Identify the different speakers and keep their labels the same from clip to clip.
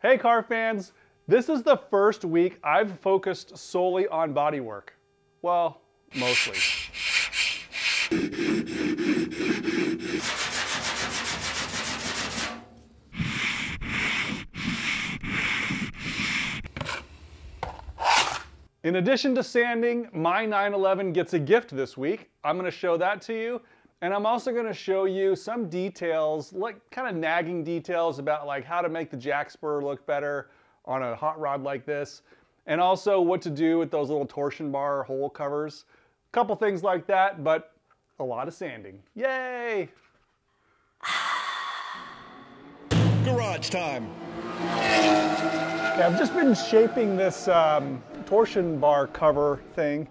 Speaker 1: Hey car fans, this is the first week I've focused solely on bodywork. Well, mostly. In addition to sanding, my 911 gets a gift this week. I'm gonna show that to you. And I'm also gonna show you some details, like kind of nagging details about like how to make the jack spur look better on a hot rod like this. And also what to do with those little torsion bar hole covers. A couple things like that, but a lot of sanding. Yay!
Speaker 2: Garage time.
Speaker 1: I've just been shaping this um, torsion bar cover thing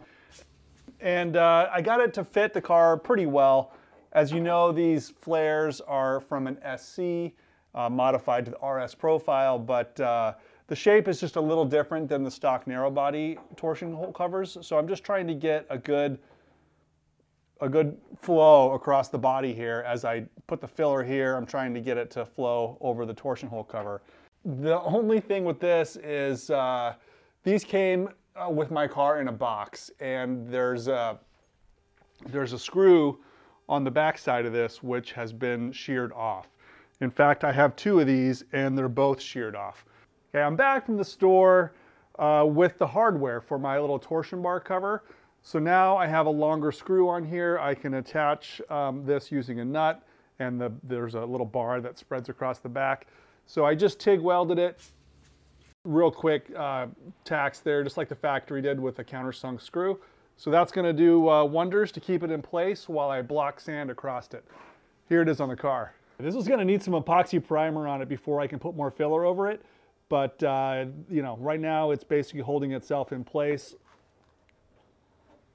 Speaker 1: and uh, I got it to fit the car pretty well. As you know, these flares are from an SC, uh, modified to the RS profile, but uh, the shape is just a little different than the stock narrow body torsion hole covers. So I'm just trying to get a good, a good flow across the body here. As I put the filler here, I'm trying to get it to flow over the torsion hole cover. The only thing with this is uh, these came uh, with my car in a box and there's a, there's a screw on the back side of this which has been sheared off. In fact, I have two of these and they're both sheared off. Okay, I'm back from the store uh, with the hardware for my little torsion bar cover. So now I have a longer screw on here. I can attach um, this using a nut and the, there's a little bar that spreads across the back. So I just TIG welded it, real quick uh, tacks there, just like the factory did with a countersunk screw. So that's gonna do uh, wonders to keep it in place while I block sand across it. Here it is on the car. This is gonna need some epoxy primer on it before I can put more filler over it. But uh, you know, right now it's basically holding itself in place.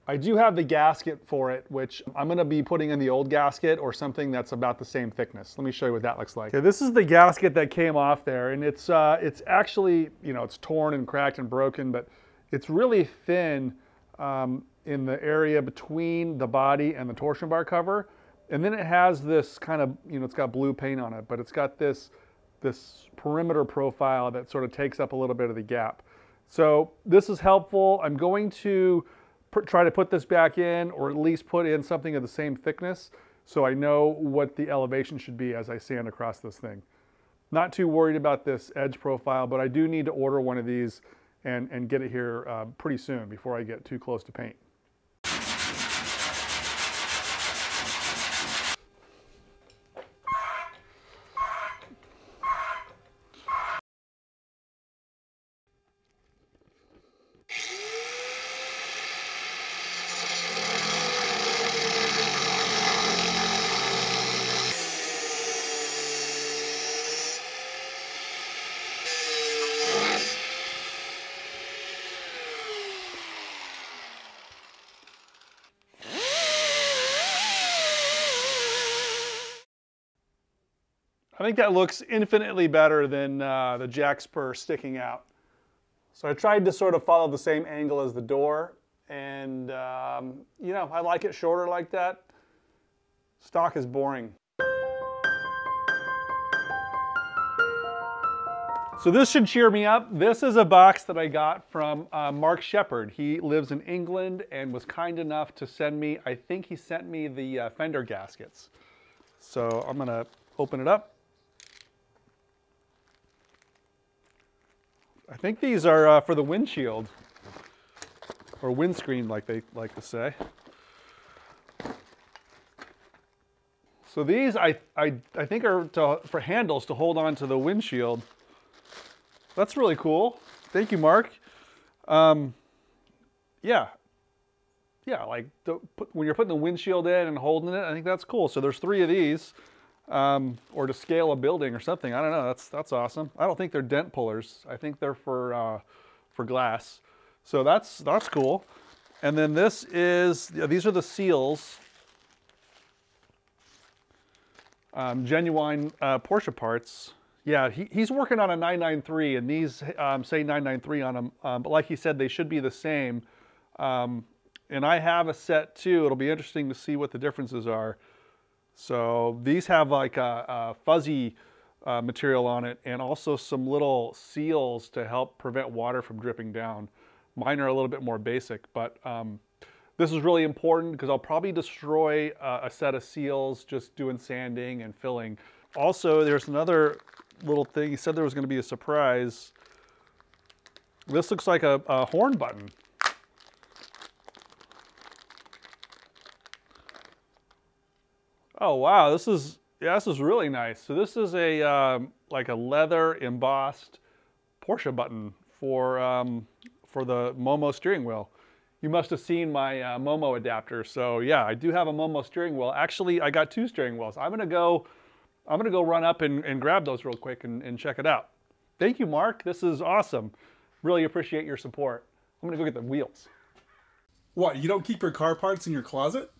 Speaker 1: I do have the gasket for it, which I'm gonna be putting in the old gasket or something that's about the same thickness. Let me show you what that looks like. Okay, this is the gasket that came off there and it's, uh, it's actually, you know, it's torn and cracked and broken, but it's really thin um, in the area between the body and the torsion bar cover. And then it has this kind of, you know, it's got blue paint on it, but it's got this, this perimeter profile that sort of takes up a little bit of the gap. So this is helpful. I'm going to try to put this back in or at least put in something of the same thickness so I know what the elevation should be as I sand across this thing. Not too worried about this edge profile, but I do need to order one of these and, and get it here uh, pretty soon before I get too close to paint. I think that looks infinitely better than uh, the jack spur sticking out. So I tried to sort of follow the same angle as the door and um, you know, I like it shorter like that. Stock is boring. So this should cheer me up. This is a box that I got from uh, Mark Shepard. He lives in England and was kind enough to send me, I think he sent me the uh, fender gaskets. So I'm gonna open it up. I think these are uh, for the windshield or windscreen like they like to say. So these I, I, I think are to, for handles to hold on to the windshield. That's really cool. Thank you, Mark. Um, yeah, yeah, like the, put, when you're putting the windshield in and holding it, I think that's cool. So there's three of these um, or to scale a building or something. I don't know. That's that's awesome. I don't think they're dent pullers. I think they're for uh, for glass. So that's that's cool. And then this is these are the seals. Um, genuine uh, Porsche parts. Yeah, he, he's working on a 993, and these um, say 993 on them. Um, but like he said, they should be the same. Um, and I have a set too. It'll be interesting to see what the differences are. So these have like a, a fuzzy uh, material on it and also some little seals to help prevent water from dripping down. Mine are a little bit more basic, but um, this is really important because I'll probably destroy a set of seals just doing sanding and filling. Also, there's another little thing. He said there was going to be a surprise. This looks like a, a horn button. Oh wow, this is yeah, this is really nice. So this is a um, like a leather embossed Porsche button for um, for the Momo steering wheel. You must have seen my uh, Momo adapter. So yeah, I do have a Momo steering wheel. Actually, I got two steering wheels. I'm gonna go I'm gonna go run up and, and grab those real quick and, and check it out. Thank you, Mark. This is awesome. Really appreciate your support. I'm gonna go get the wheels.
Speaker 3: What, you don't keep your car parts in your closet?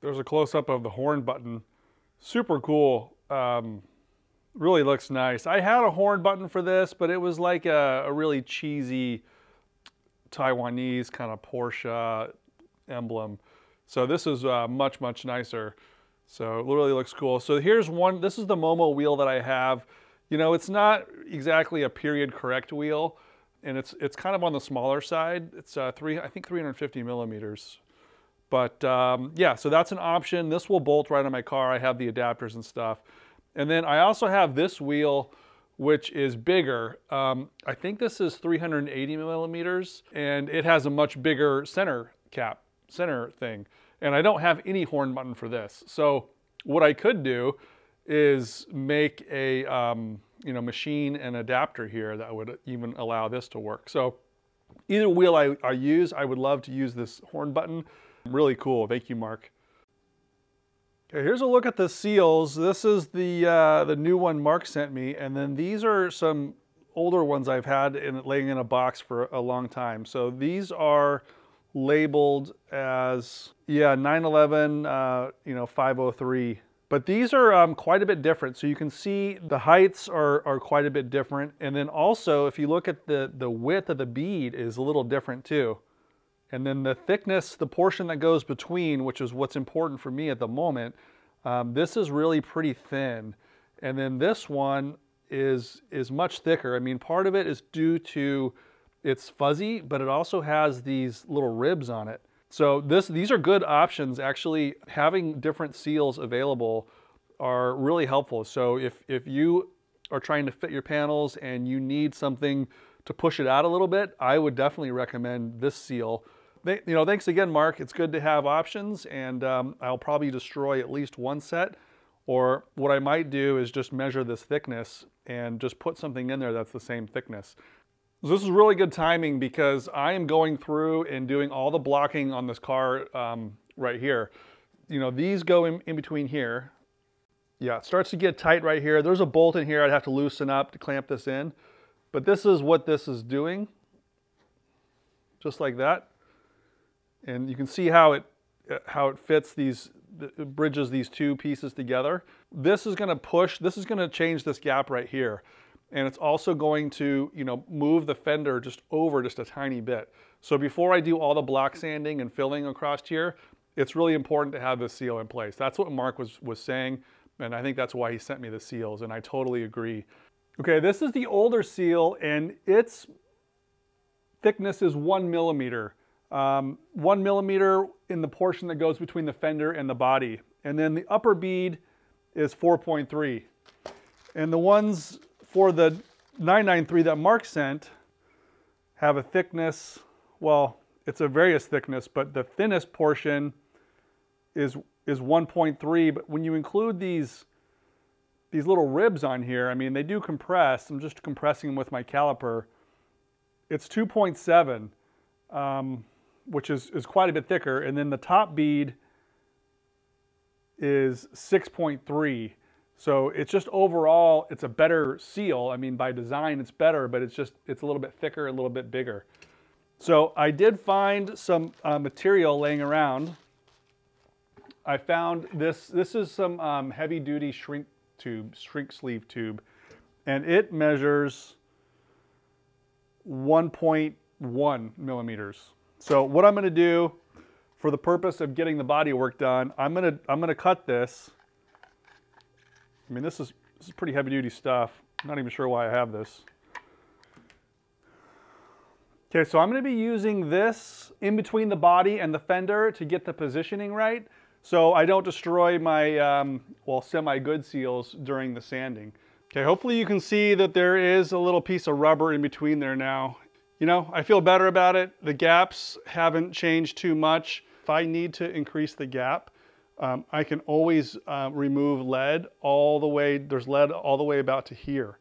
Speaker 1: There's a close-up of the horn button. Super cool. Um, really looks nice. I had a horn button for this, but it was like a, a really cheesy Taiwanese kind of Porsche emblem. So this is uh, much, much nicer. So it really looks cool. So here's one, this is the Momo wheel that I have. You know, it's not exactly a period correct wheel and it's it's kind of on the smaller side. It's uh, three, I think 350 millimeters. But um, yeah, so that's an option. This will bolt right on my car. I have the adapters and stuff. And then I also have this wheel, which is bigger. Um, I think this is 380 millimeters and it has a much bigger center cap, center thing and I don't have any horn button for this. So what I could do is make a um, you know machine and adapter here that would even allow this to work. So either wheel I, I use, I would love to use this horn button. Really cool. Thank you, Mark. Okay, here's a look at the seals. This is the uh, the new one Mark sent me, and then these are some older ones I've had in, laying in a box for a long time. So these are labeled as, yeah, 911, uh, you know, 503. But these are um, quite a bit different. So you can see the heights are, are quite a bit different. And then also, if you look at the, the width of the bead is a little different too. And then the thickness, the portion that goes between, which is what's important for me at the moment, um, this is really pretty thin. And then this one is, is much thicker. I mean, part of it is due to it's fuzzy, but it also has these little ribs on it. So this, these are good options. Actually, having different seals available are really helpful. So if, if you are trying to fit your panels and you need something to push it out a little bit, I would definitely recommend this seal. They, you know, thanks again, Mark. It's good to have options, and um, I'll probably destroy at least one set. Or what I might do is just measure this thickness and just put something in there that's the same thickness. So this is really good timing because I am going through and doing all the blocking on this car um, right here. You know, these go in, in between here. Yeah, it starts to get tight right here. There's a bolt in here I'd have to loosen up to clamp this in. But this is what this is doing. Just like that. And you can see how it how it fits these it bridges these two pieces together. This is going to push, this is going to change this gap right here and it's also going to you know move the fender just over just a tiny bit. So before I do all the block sanding and filling across here, it's really important to have this seal in place. That's what Mark was, was saying, and I think that's why he sent me the seals, and I totally agree. Okay, this is the older seal, and its thickness is one millimeter. Um, one millimeter in the portion that goes between the fender and the body. And then the upper bead is 4.3. And the ones for the 993 that Mark sent have a thickness, well, it's a various thickness, but the thinnest portion is is 1.3. But when you include these these little ribs on here, I mean, they do compress. I'm just compressing them with my caliper. It's 2.7, um, which is, is quite a bit thicker. And then the top bead is 6.3. So it's just overall, it's a better seal. I mean, by design, it's better, but it's just, it's a little bit thicker, a little bit bigger. So I did find some uh, material laying around. I found this, this is some um, heavy duty shrink tube, shrink sleeve tube, and it measures 1.1 millimeters. So what I'm gonna do for the purpose of getting the body work done, I'm gonna, I'm gonna cut this I mean, this is, this is pretty heavy duty stuff. I'm not even sure why I have this. Okay, so I'm gonna be using this in between the body and the fender to get the positioning right so I don't destroy my, um, well, semi-good seals during the sanding. Okay, hopefully you can see that there is a little piece of rubber in between there now. You know, I feel better about it. The gaps haven't changed too much. If I need to increase the gap, um, I can always uh, remove lead all the way, there's lead all the way about to here.